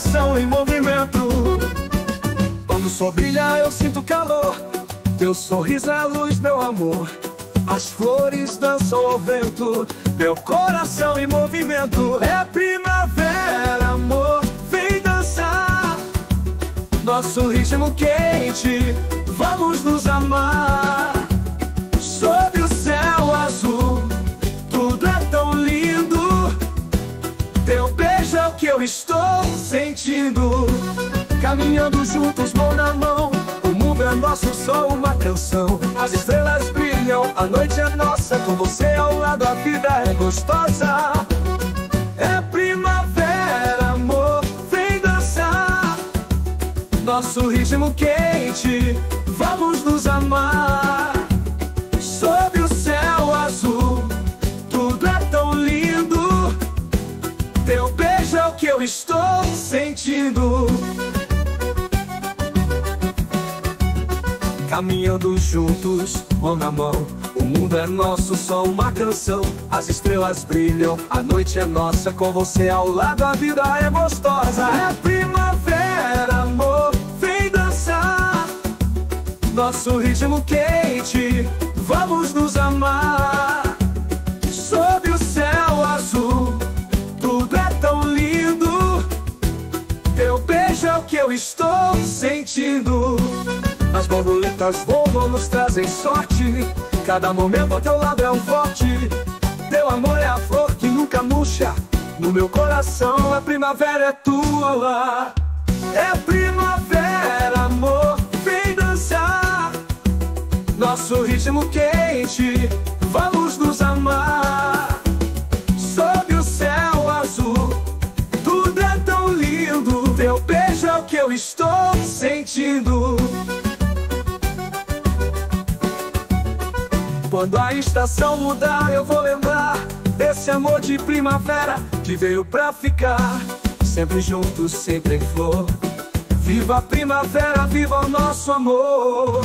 coração em movimento. Quando o sol brilha, eu sinto calor. Teu sorriso é a luz, meu amor. As flores dançam ao vento, meu coração em movimento. É primavera, amor, vem dançar. Nosso ritmo quente, vamos nos amar. Sob o céu azul, tudo é tão lindo. Teu beijo é o que eu estou sentindo. Caminhando juntos, mão na mão. O mundo é nosso, só uma canção. As estrelas brilham, a noite é nossa. Com você ao lado, a vida é gostosa. É primavera, amor, vem dançar. Nosso ritmo quente, vamos nos amar. Sob o céu azul, tudo é tão lindo. Teu beijo é o que eu estou sentindo. Caminhando juntos, mão na mão. O mundo é nosso, só uma canção. As estrelas brilham, a noite é nossa. Com você ao lado, a vida é gostosa. É primavera, amor, vem dançar. Nosso ritmo quente, eu estou sentindo. As borboletas voam, nos trazem sorte. Cada momento ao teu lado é um forte. Teu amor é a flor que nunca murcha. No meu coração, a primavera é tua. É primavera, amor, vem dançar. Nosso ritmo quente, o que eu estou sentindo. Quando a estação mudar, eu vou lembrar desse amor de primavera que veio pra ficar. Sempre juntos, sempre em flor. Viva a primavera, viva o nosso amor.